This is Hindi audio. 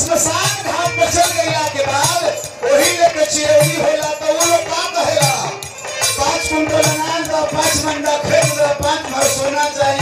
स्मशान घाट पर चल गया के बाद, वही लेके चिरौरी होला तो वो लोग का कहेगा? पाँच कुंटल अनाज पाँच मंडा खेत पाँच भर सोना चाहिए।